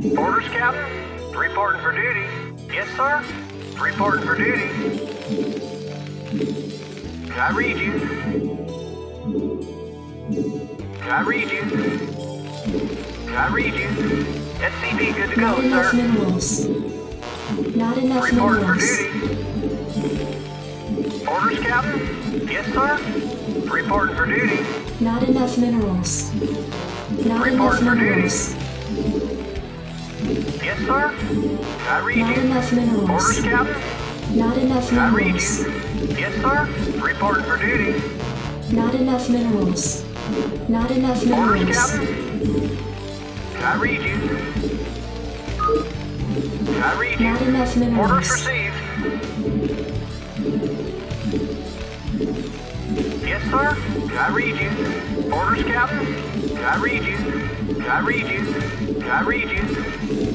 Orders, Captain? Reporting for duty. Yes, sir? Reporting for duty. Can I read you. Can I read you. Can I read you. SCV good to Not go, enough sir. minerals. Not enough Reporting for duty. Orders, Captain? Yes, sir? Reporting for duty. Not enough minerals. Not Report enough for duty. Minerals. Yes, sir? I read Not you. enough minerals. Orders, Captain? Not enough I read minerals. you. Yes, sir? Reporting for duty. Not enough minerals. Not enough Orders, minerals. Captain? I read you. I read Not you. enough Orders minerals. received. Yes, sir? I read you. Orders, Captain? I read you. I read you. I read you.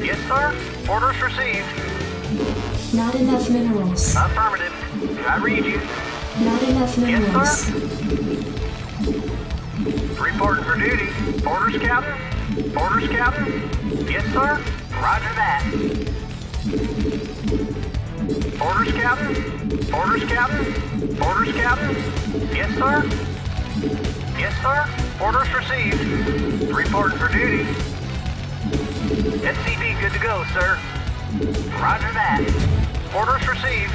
Yes, sir? Orders received. Not enough minerals. Affirmative. I read you. Not enough minerals. Yes, sir? Reporting for duty. Orders, Captain? Orders, Captain? Yes, sir? Roger that. Orders, Captain? Orders, Captain? Orders, Captain? Yes, sir? Yes, sir? Orders received. Reporting for duty. SCV good to go, sir. Roger that. Orders received.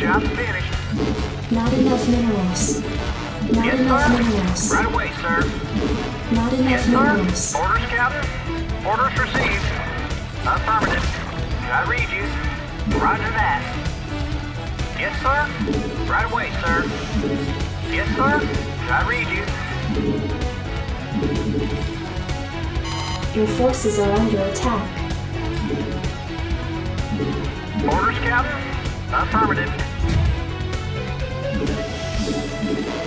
Job finished. Not enough minerals. Not Yes, enough sir. minerals. Right away, sir. Not enough Yes, enough sir. Orders, Captain. Orders received. Affirmative. I read you. Roger that. Yes, sir. Right away, sir. Yes, sir. I read you. Your forces are under attack. Orders, Captain. Affirmative.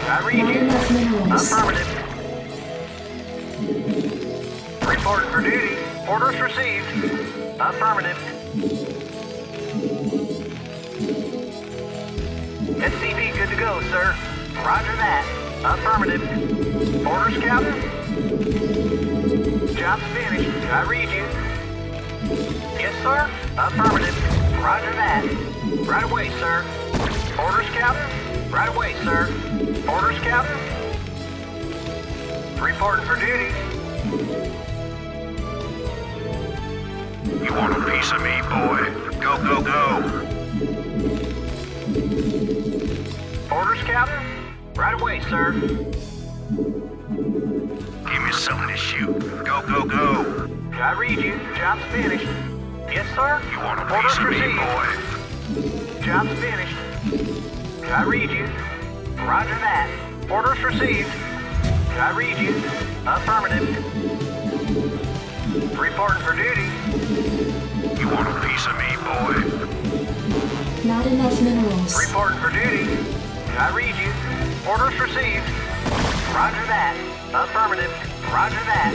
I read Not you. enough minerals. Affirmative. Reporting for duty. Orders received. Affirmative. SCV good to go, sir. Roger that. Affirmative. Orders, Captain? Job's finished. I read you. Yes, sir. Affirmative. Roger that. Right away, sir. Orders, Captain? Right away, sir. Orders, Captain? Reporting for duty. You want a piece of me, boy? Go, go, go. Orders, Captain? Right away, sir. Give me something to shoot. Go, go, go. I read you. Job's finished. Yes, sir. You want a Orders piece of me, boy? Job's finished. I read you. Roger that. Orders received. I read you. Affirmative. Reporting for duty. You want a piece of me, boy? Not enough minerals. Reporting for duty. I read you. Orders received. Roger that. Affirmative. Roger that.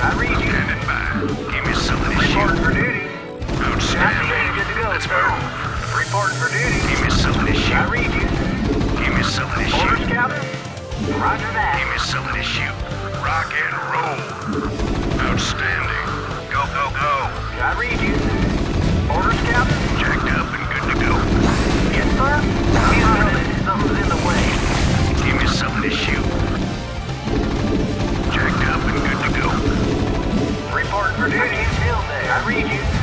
I read you. Standing by. Give me something to Reporting shoot. for duty. Outstanding. Good to go, Let's sir. move. Reporting for duty. Give me something to I shoot. read you. Give me something to Orders, shoot. Captain? Roger that. Give me something to shoot. Rock and roll. Outstanding. Go, go, go. I read you. Orders, Captain? Jacked up and good to go. Yes, sir. Affirmative. Something's in the way. Give me something to shoot. Jacked up and good to go. Reporting for duty. There. I read you.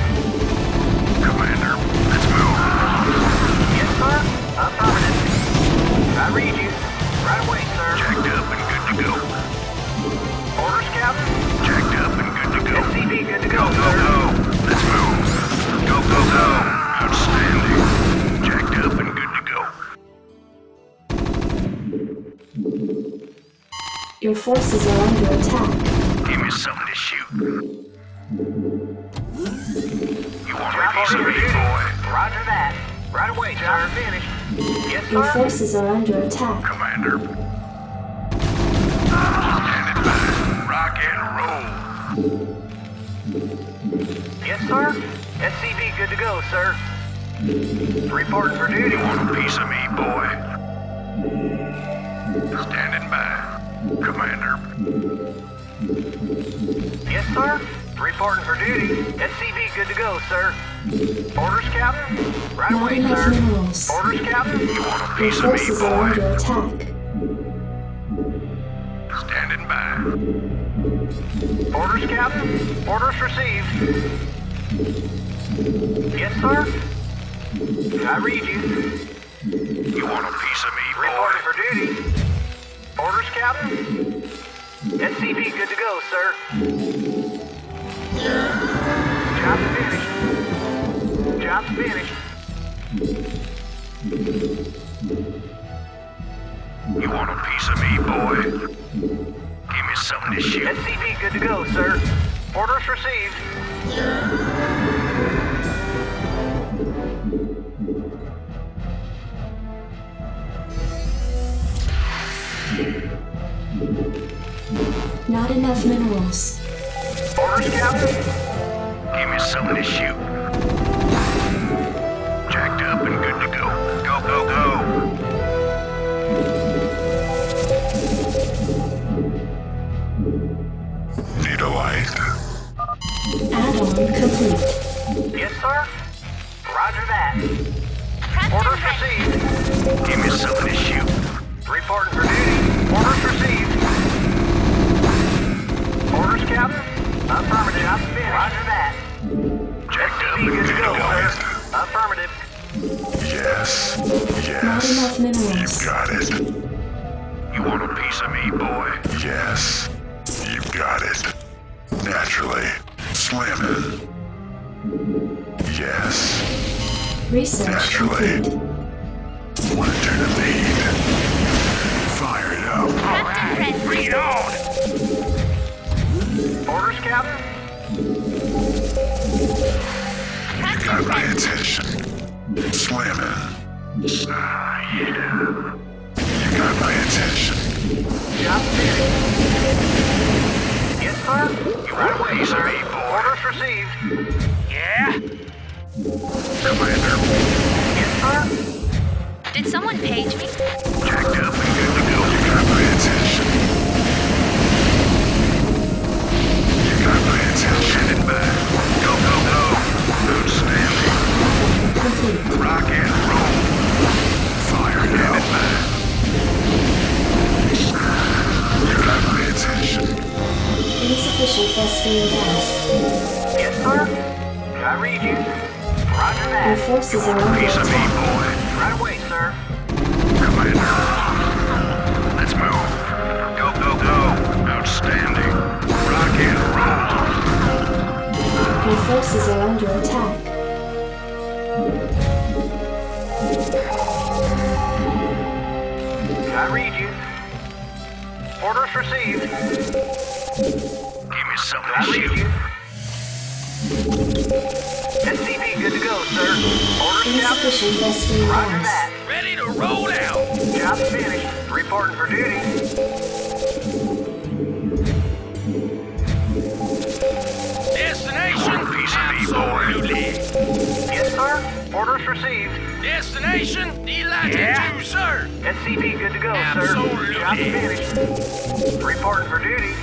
Your forces are under attack. Give me something to shoot. You want a piece of order me, boy? Roger that. Right away, job finished. Yes, Your sir. forces are under attack. Commander. Standing by. Rock and roll. Yes, sir. SCV good to go, sir. Reporting for duty. You want a piece of me, boy? Standing by. Commander. Yes, sir. Reporting for duty. SCV good to go, sir. Orders, Captain? Right Not away, sir. minerals. Orders, Captain? You want a Your piece of me, boy? under attack. Standing by. Orders, Captain? Orders received. Yes, sir? I read you. You want a piece of me, boy? Reporting for duty. Orders, Captain? SCV good to go, sir. Yeah. Job's finished. Job's finished. You want a piece of me, boy? Give me something to shoot. SCV good to go, sir. Orders received. Not enough minerals. Orders, Captain? Give me something to shoot. Jacked up and good to go. Go, go, go. Need a light. Add-on complete. Yes, sir. Roger that. Orders received. Give me something to shoot. Reporting for duty. Orders received. Orders, Affirmative. Roger that. Jacked up SCV and good good to go, to sir. Affirmative. Yes. Yes. enough minerals. got it. You want a piece of me, boy? Yes. You've got it. Naturally. Slamming. Yes. Research Naturally. complete. Attention. Slamming. Ah, yeah. You got my attention. Job's finished. Yes, sir. You want a piece of me. Orders received. Yeah? Commander, Yes, sir. Did someone page me? Piece of me, boy. Right away, sir. Commander. Let's move. Go, go, go. Outstanding. Rock and roll. Your forces are under attack. I read you. Orders received. Give me something I to shoot. you. SCV good to go, sir. Orders, Captain? Insufficient vespene Roger gas. that. Ready to roll out. Job's finished. Reporting for duty. Destination, Piece of me, absolutely. Yes, sir. Orders received. Destination, delighted to, sir. SCV good to go, Absolutely. sir. Job's finished. Reporting for duty.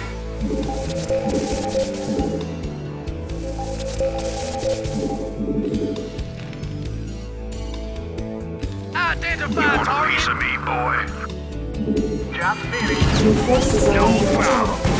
Identify Want a piece of me, boy? Job's finished. Your forces are No under problem.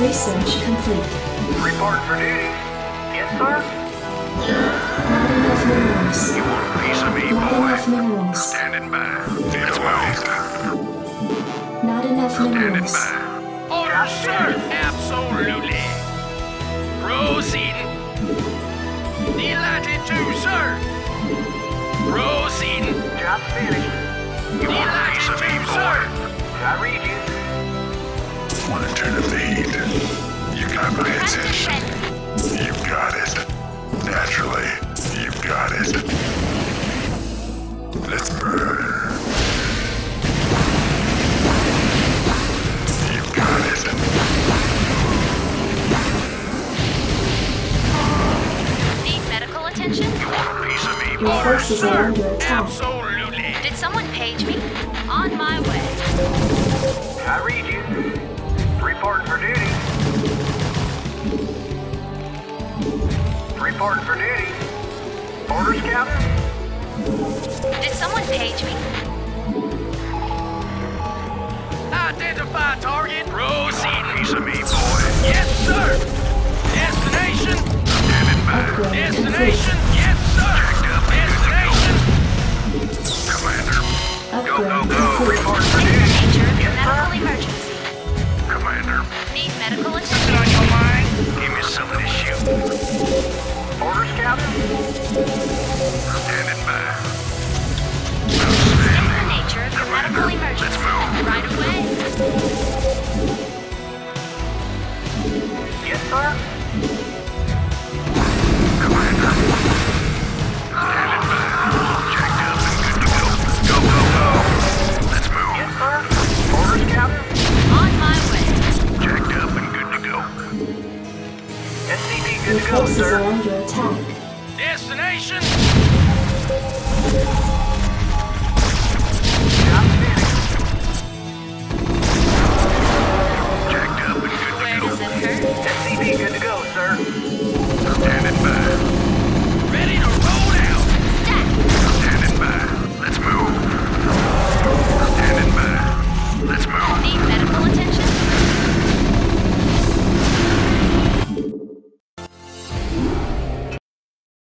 Research complete. Reporting for duty. Yes, sir. Not enough minerals. You want a piece of me, Not enough boy? minerals. Standing by. Need a light. Not enough Standing minerals. by. Order, sir. Absolutely. Proceeding. Delighted to, sir. Proceeding. Job's finished. You want a piece of me, to, boy? sir. I read you. Want to turn a lead. You got my attention. You got it. Naturally, you've got it. Let's murder. You got it. Need medical attention? You want a piece of me, Your boy? forces are under attack. Reporting for duty. Orders, Captain? Did someone page me? Identify target. Proceed. Piece of me, boy. Yes, sir. Destination. Standing by. Upgrade Destination. Yes, sir. Destination. Commander. Upgrade go, go. complete.